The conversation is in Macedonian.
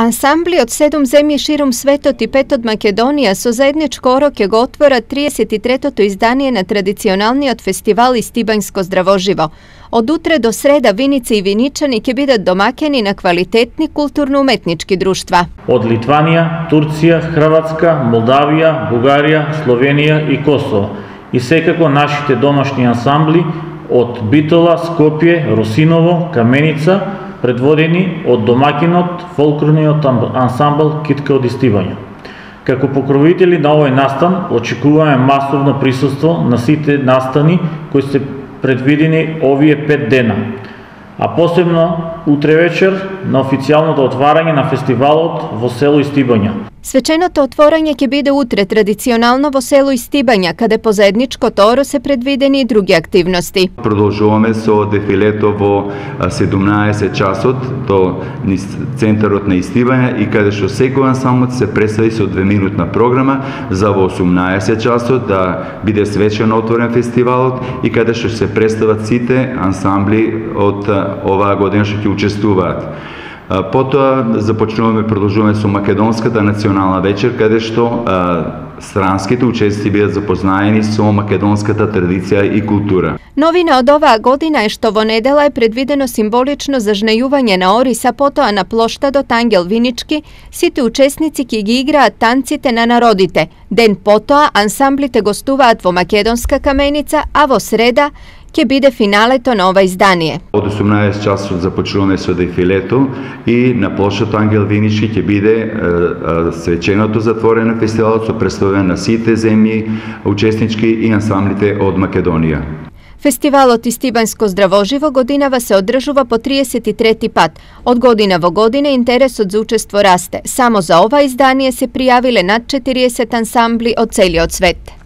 Ансамбли од седум земји ширум светот и пет од Македонија со заедничко оро ќе го отворат 33-тото издание на традиционалниот фестивал Истибанјско здравоживо. Од утре до среда виници и виничани ќе бидат домакени на квалитетни културно-уметнички друштва. Од Литванија, Турција, Хрватска, Молдавија, Бугарија, Словенија и Косово. И секако нашите домашни ансамбли од Битола, Скопје, Росиново, Каменица, предводени од домакинот фолклорниот ансамбл Китка од Истивања. Како покровители на овој настан, очекуваме масовно присуство на сите настани кои се предвидени овие пет дена, а посебно утре вечер на официјалното отварање на фестивалот во село Истибања. Свеченото отворање ќе биде утре традиционално во село Истибања, каде по заедничкото оро се предвидени и други активности. Продолжуваме со дефилето во 17 часот до центарот на Истибања и каде што секој ансамбл се представи со двеминутна програма за во 18 часот да биде свечено отворен фестивалот и каде што се представат сите ансамбли од оваа година што ќе учествуваат. Потоа започнуваме, продолжуваме со Македонската национална вечер, каде што странските учесници бидат запознаени со македонската традиција и култура. Новина од оваа година е што во недела е предвидено символично зажнејување на Ориса, потоа на плоштадот Ангел Винички, сите учесници ќе ги играат танците на народите. Ден потоа ансамблите гостуваат во Македонска каменица, а во среда ќе биде финалето на ова издание. Од 18 часот започнуваме со дефилето и на плошот Ангел Винички ќе биде е, е, свеченото затворено фестивалот со представување на сите земји учеснички и ансамблите од Македонија. Фестивалот Истибанско здравоживо годинава се одржува по 33 пат. Од година во година интересот за учество расте. Само за ова издание се пријавиле над 40 ансамбли од целиот свет.